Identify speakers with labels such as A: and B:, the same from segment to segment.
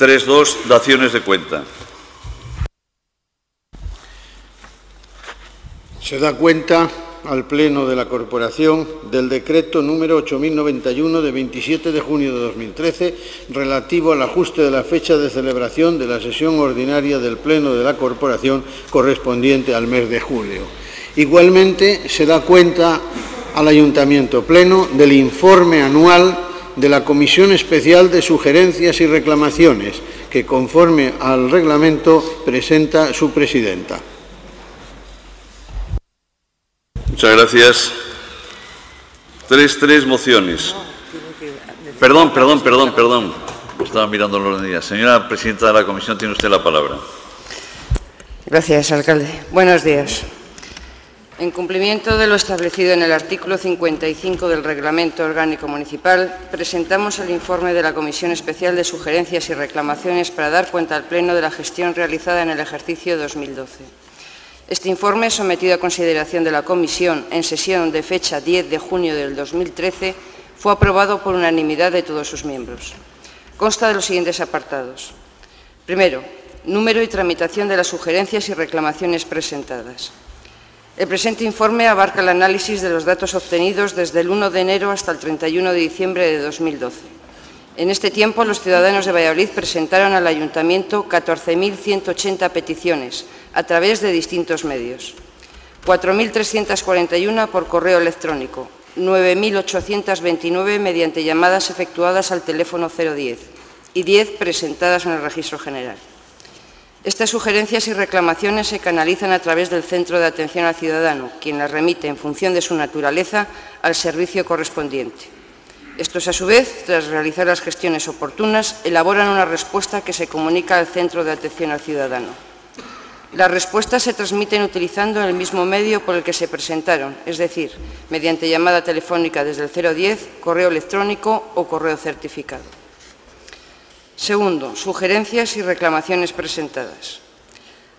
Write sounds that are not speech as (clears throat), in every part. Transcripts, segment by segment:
A: 3.2. Daciones de cuenta.
B: Se da cuenta al Pleno de la Corporación del decreto número 8091 de 27 de junio de 2013 relativo al ajuste de la fecha de celebración de la sesión ordinaria del Pleno de la Corporación correspondiente al mes de julio. Igualmente, se da cuenta al Ayuntamiento Pleno del informe anual de la Comisión Especial de Sugerencias y Reclamaciones, que conforme al reglamento presenta su presidenta.
A: Muchas gracias. Tres, tres mociones. Perdón, perdón, perdón, perdón. Estaba mirando el orden del día. Señora presidenta de la comisión, tiene usted la palabra.
C: Gracias, alcalde. Buenos días. En cumplimiento de lo establecido en el artículo 55 del Reglamento Orgánico Municipal, presentamos el informe de la Comisión Especial de Sugerencias y Reclamaciones para dar cuenta al Pleno de la gestión realizada en el ejercicio 2012. Este informe, sometido a consideración de la Comisión en sesión de fecha 10 de junio del 2013, fue aprobado por unanimidad de todos sus miembros. Consta de los siguientes apartados. Primero, número y tramitación de las sugerencias y reclamaciones presentadas. El presente informe abarca el análisis de los datos obtenidos desde el 1 de enero hasta el 31 de diciembre de 2012. En este tiempo, los ciudadanos de Valladolid presentaron al Ayuntamiento 14.180 peticiones a través de distintos medios. 4.341 por correo electrónico, 9.829 mediante llamadas efectuadas al teléfono 010 y 10 presentadas en el Registro General. Estas sugerencias y reclamaciones se canalizan a través del Centro de Atención al Ciudadano, quien las remite en función de su naturaleza al servicio correspondiente. Estos, a su vez, tras realizar las gestiones oportunas, elaboran una respuesta que se comunica al Centro de Atención al Ciudadano. Las respuestas se transmiten utilizando el mismo medio por el que se presentaron, es decir, mediante llamada telefónica desde el 010, correo electrónico o correo certificado. Segundo, sugerencias y reclamaciones presentadas.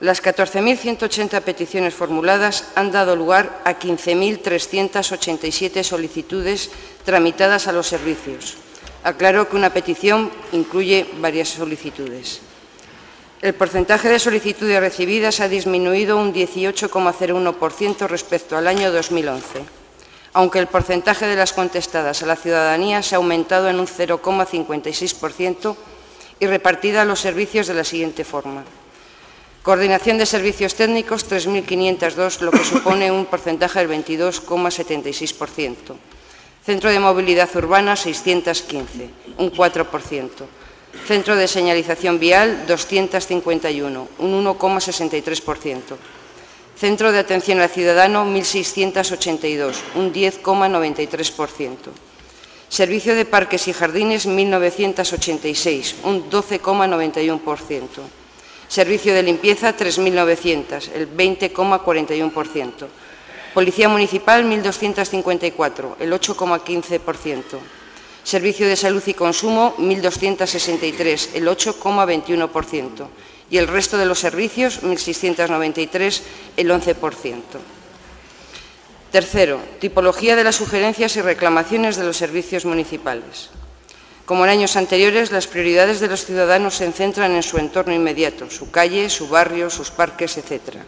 C: Las 14.180 peticiones formuladas han dado lugar a 15.387 solicitudes tramitadas a los servicios. Aclaro que una petición incluye varias solicitudes. El porcentaje de solicitudes recibidas ha disminuido un 18,01% respecto al año 2011, aunque el porcentaje de las contestadas a la ciudadanía se ha aumentado en un 0,56% y repartida los servicios de la siguiente forma. Coordinación de servicios técnicos, 3.502, lo que supone un porcentaje del 22,76%. Centro de movilidad urbana, 615, un 4%. Centro de señalización vial, 251, un 1,63%. Centro de atención al ciudadano, 1.682, un 10,93%. Servicio de Parques y Jardines, 1.986, un 12,91%. Servicio de Limpieza, 3.900, el 20,41%. Policía Municipal, 1.254, el 8,15%. Servicio de Salud y Consumo, 1.263, el 8,21%. Y el resto de los servicios, 1.693, el 11%. Tercero, tipología de las sugerencias y reclamaciones de los servicios municipales. Como en años anteriores, las prioridades de los ciudadanos se centran en su entorno inmediato, su calle, su barrio, sus parques, etc.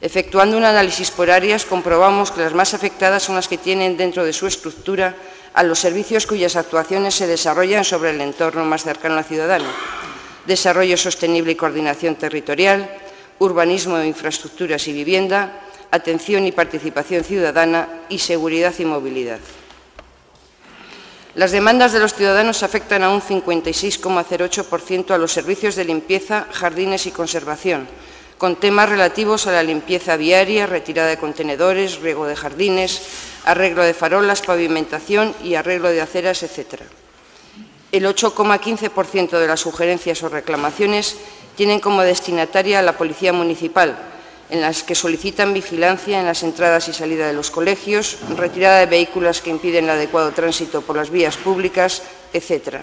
C: Efectuando un análisis por áreas, comprobamos que las más afectadas son las que tienen dentro de su estructura a los servicios cuyas actuaciones se desarrollan sobre el entorno más cercano al ciudadano. Desarrollo sostenible y coordinación territorial, urbanismo, infraestructuras y vivienda, atención y participación ciudadana y seguridad y movilidad. Las demandas de los ciudadanos afectan a un 56,08% a los servicios de limpieza, jardines y conservación, con temas relativos a la limpieza viaria, retirada de contenedores, riego de jardines, arreglo de farolas, pavimentación y arreglo de aceras, etc. El 8,15% de las sugerencias o reclamaciones tienen como destinataria a la Policía Municipal, en las que solicitan vigilancia en las entradas y salidas de los colegios, retirada de vehículos que impiden el adecuado tránsito por las vías públicas, etc.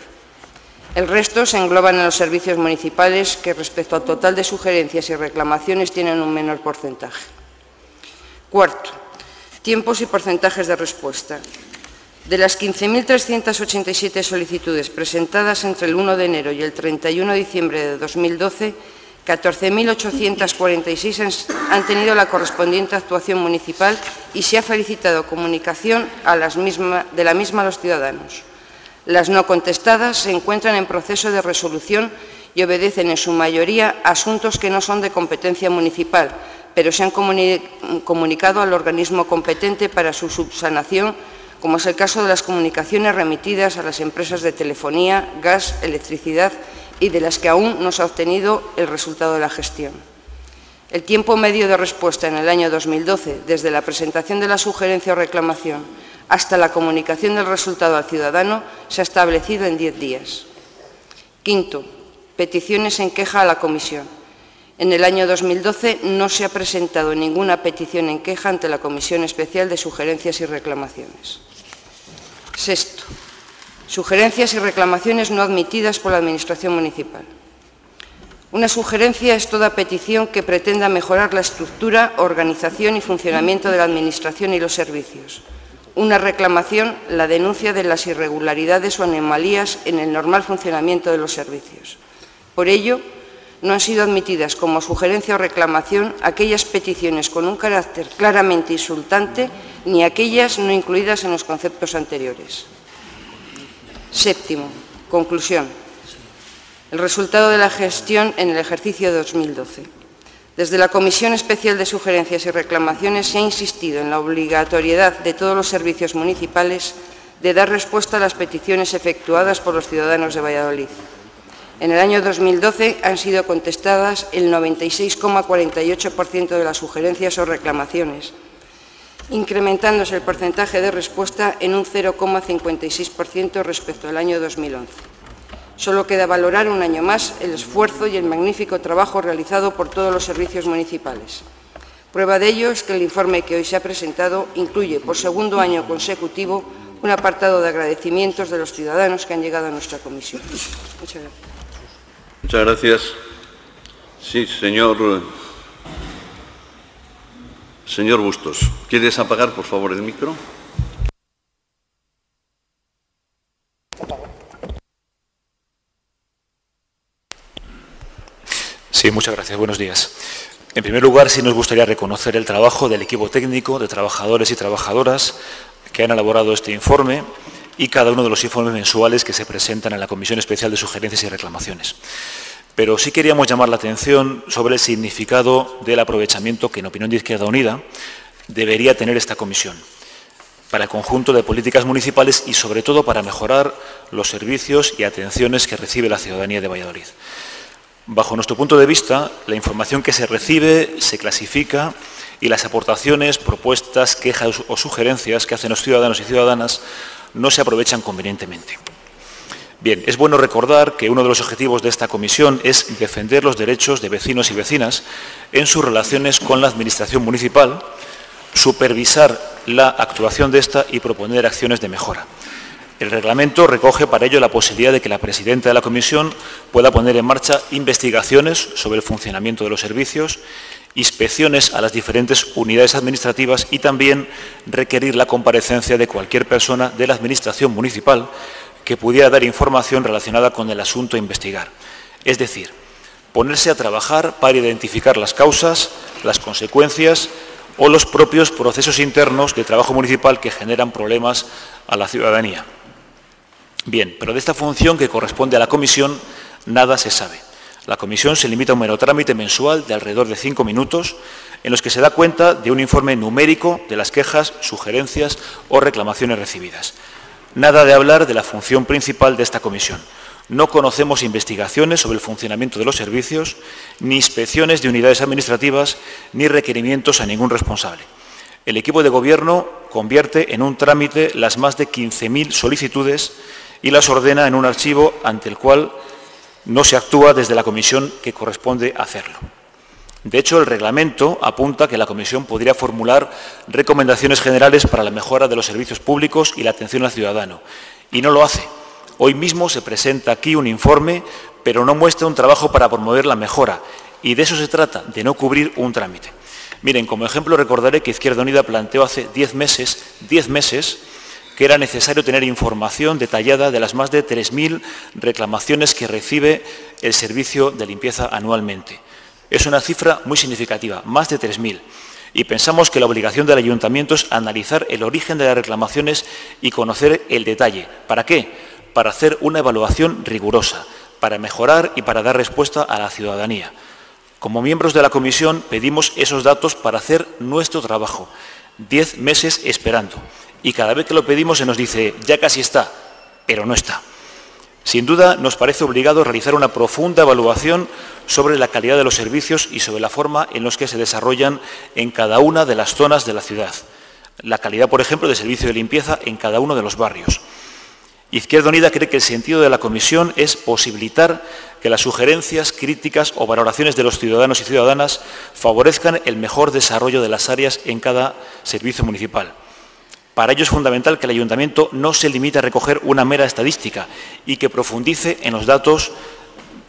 C: El resto se engloban en los servicios municipales que respecto al total de sugerencias y reclamaciones tienen un menor porcentaje. Cuarto, tiempos y porcentajes de respuesta. De las 15.387 solicitudes presentadas entre el 1 de enero y el 31 de diciembre de 2012, 14.846 han tenido la correspondiente actuación municipal y se ha felicitado comunicación de la misma a los ciudadanos. Las no contestadas se encuentran en proceso de resolución y obedecen en su mayoría asuntos que no son de competencia municipal, pero se han comunicado al organismo competente para su subsanación, como es el caso de las comunicaciones remitidas a las empresas de telefonía, gas, electricidad de las que aún no se ha obtenido el resultado de la gestión. El tiempo medio de respuesta en el año 2012, desde la presentación de la sugerencia o reclamación hasta la comunicación del resultado al ciudadano, se ha establecido en 10 días. Quinto, peticiones en queja a la Comisión. En el año 2012 no se ha presentado ninguna petición en queja ante la Comisión Especial de Sugerencias y Reclamaciones. Sexto, Sugerencias y reclamaciones no admitidas por la Administración municipal. Una sugerencia es toda petición que pretenda mejorar la estructura, organización y funcionamiento de la Administración y los servicios. Una reclamación, la denuncia de las irregularidades o anomalías en el normal funcionamiento de los servicios. Por ello, no han sido admitidas como sugerencia o reclamación aquellas peticiones con un carácter claramente insultante ni aquellas no incluidas en los conceptos anteriores. Séptimo, conclusión. El resultado de la gestión en el ejercicio de 2012. Desde la Comisión Especial de Sugerencias y Reclamaciones se ha insistido en la obligatoriedad de todos los servicios municipales de dar respuesta a las peticiones efectuadas por los ciudadanos de Valladolid. En el año 2012 han sido contestadas el 96,48% de las sugerencias o reclamaciones, incrementándose el porcentaje de respuesta en un 0,56% respecto al año 2011. Solo queda valorar un año más el esfuerzo y el magnífico trabajo realizado por todos los servicios municipales. Prueba de ello es que el informe que hoy se ha presentado incluye por segundo año consecutivo un apartado de agradecimientos de los ciudadanos que han llegado a nuestra comisión. Muchas gracias.
A: Muchas gracias. Sí, señor Señor Bustos, ¿quieres apagar, por favor, el micro?
D: Sí, muchas gracias. Buenos días. En primer lugar, sí nos gustaría reconocer el trabajo del equipo técnico, de trabajadores y trabajadoras que han elaborado este informe y cada uno de los informes mensuales que se presentan en la Comisión Especial de Sugerencias y Reclamaciones. Pero sí queríamos llamar la atención sobre el significado del aprovechamiento que, en opinión de Izquierda Unida, debería tener esta comisión para el conjunto de políticas municipales y, sobre todo, para mejorar los servicios y atenciones que recibe la ciudadanía de Valladolid. Bajo nuestro punto de vista, la información que se recibe se clasifica y las aportaciones, propuestas, quejas o sugerencias que hacen los ciudadanos y ciudadanas no se aprovechan convenientemente. Bien, es bueno recordar que uno de los objetivos de esta comisión es defender los derechos de vecinos y vecinas en sus relaciones con la Administración municipal, supervisar la actuación de esta y proponer acciones de mejora. El reglamento recoge para ello la posibilidad de que la presidenta de la comisión pueda poner en marcha investigaciones sobre el funcionamiento de los servicios, inspecciones a las diferentes unidades administrativas y también requerir la comparecencia de cualquier persona de la Administración municipal que pudiera dar información relacionada con el asunto a investigar. Es decir, ponerse a trabajar para identificar las causas, las consecuencias o los propios procesos internos de trabajo municipal que generan problemas a la ciudadanía. Bien, pero de esta función que corresponde a la comisión nada se sabe. La comisión se limita a un mero trámite mensual de alrededor de cinco minutos en los que se da cuenta de un informe numérico de las quejas, sugerencias o reclamaciones recibidas. Nada de hablar de la función principal de esta comisión. No conocemos investigaciones sobre el funcionamiento de los servicios, ni inspecciones de unidades administrativas, ni requerimientos a ningún responsable. El equipo de gobierno convierte en un trámite las más de 15.000 solicitudes y las ordena en un archivo ante el cual no se actúa desde la comisión que corresponde hacerlo. De hecho, el reglamento apunta que la Comisión podría formular recomendaciones generales para la mejora de los servicios públicos y la atención al ciudadano, y no lo hace. Hoy mismo se presenta aquí un informe, pero no muestra un trabajo para promover la mejora, y de eso se trata, de no cubrir un trámite. Miren, como ejemplo recordaré que Izquierda Unida planteó hace diez meses, diez meses, que era necesario tener información detallada de las más de 3.000 reclamaciones que recibe el servicio de limpieza anualmente. Es una cifra muy significativa, más de 3.000. Y pensamos que la obligación del ayuntamiento es analizar el origen de las reclamaciones y conocer el detalle. ¿Para qué? Para hacer una evaluación rigurosa, para mejorar y para dar respuesta a la ciudadanía. Como miembros de la comisión pedimos esos datos para hacer nuestro trabajo. Diez meses esperando. Y cada vez que lo pedimos se nos dice, ya casi está, pero no está. Sin duda, nos parece obligado realizar una profunda evaluación sobre la calidad de los servicios y sobre la forma en los que se desarrollan en cada una de las zonas de la ciudad. La calidad, por ejemplo, de servicio de limpieza en cada uno de los barrios. Izquierda Unida cree que el sentido de la comisión es posibilitar que las sugerencias, críticas o valoraciones de los ciudadanos y ciudadanas favorezcan el mejor desarrollo de las áreas en cada servicio municipal. Para ello es fundamental que el ayuntamiento no se limite a recoger una mera estadística y que profundice en los datos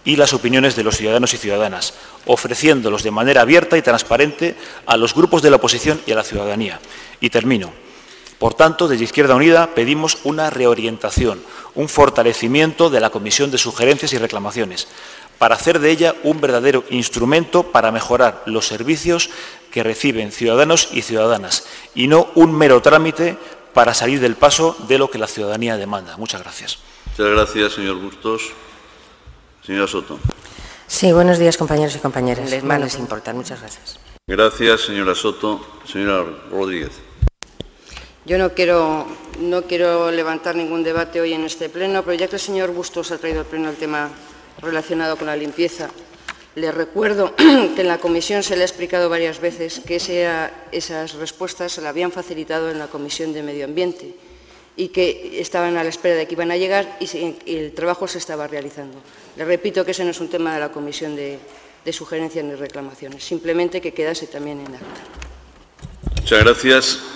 D: y las opiniones de los ciudadanos y ciudadanas, ofreciéndolos de manera abierta y transparente a los grupos de la oposición y a la ciudadanía. Y termino. Por tanto, desde Izquierda Unida pedimos una reorientación, un fortalecimiento de la Comisión de Sugerencias y Reclamaciones, para hacer de ella un verdadero instrumento para mejorar los servicios que reciben ciudadanos y ciudadanas y no un mero trámite para salir del paso de lo que la ciudadanía demanda. Muchas gracias.
A: Muchas gracias, señor Bustos. Señora Soto.
E: Sí, buenos días, compañeros y compañeras.
C: Les
E: Más
C: mando
E: les
C: por-
E: importan. Muchas gracias.
A: Gracias, señora Soto. Señora Rodríguez.
C: Yo no quiero, no quiero levantar ningún debate hoy en este pleno, pero ya que el señor Bustos ha traído al pleno el tema relacionado con la limpieza, le recuerdo (clears throat) que en la comisión se le ha explicado varias veces que esas respuestas se le habían facilitado en la comisión de Medio Ambiente y que estaban a la espera de que iban a llegar y, el trabajo se estaba realizando. Le repito que ese no es un tema de la comisión de, de sugerencias ni reclamaciones, simplemente que quedase también en acta.
A: Muchas gracias.